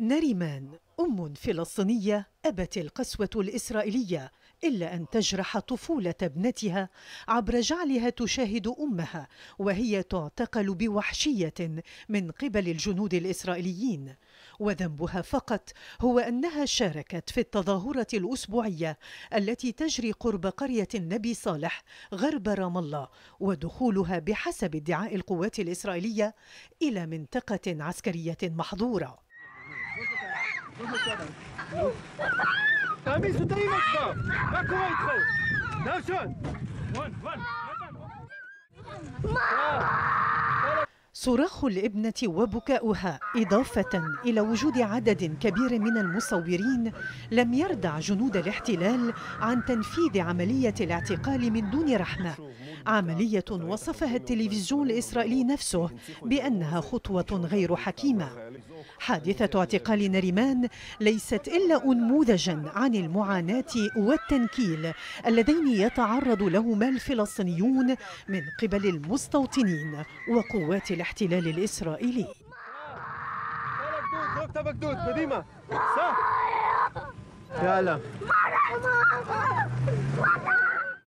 نريمان أم فلسطينية أبت القسوة الإسرائيلية إلا أن تجرح طفولة ابنتها عبر جعلها تشاهد أمها وهي تعتقل بوحشية من قبل الجنود الإسرائيليين. وذنبها فقط هو أنها شاركت في التظاهرة الأسبوعية التي تجري قرب قرية النبي صالح غرب رام الله ودخولها بحسب ادعاء القوات الإسرائيلية إلى منطقة عسكرية محظورة. One, one. صراخ الابنة وبكاؤها إضافة إلى وجود عدد كبير من المصورين لم يردع جنود الاحتلال عن تنفيذ عملية الاعتقال من دون رحمة عملية وصفها التلفزيون الإسرائيلي نفسه بأنها خطوة غير حكيمة حادثة اعتقال نريمان ليست إلا أنموذجا عن المعاناة والتنكيل اللذين يتعرض لهما الفلسطينيون من قبل المستوطنين وقوات الاحتلال الإسرائيلي. يلا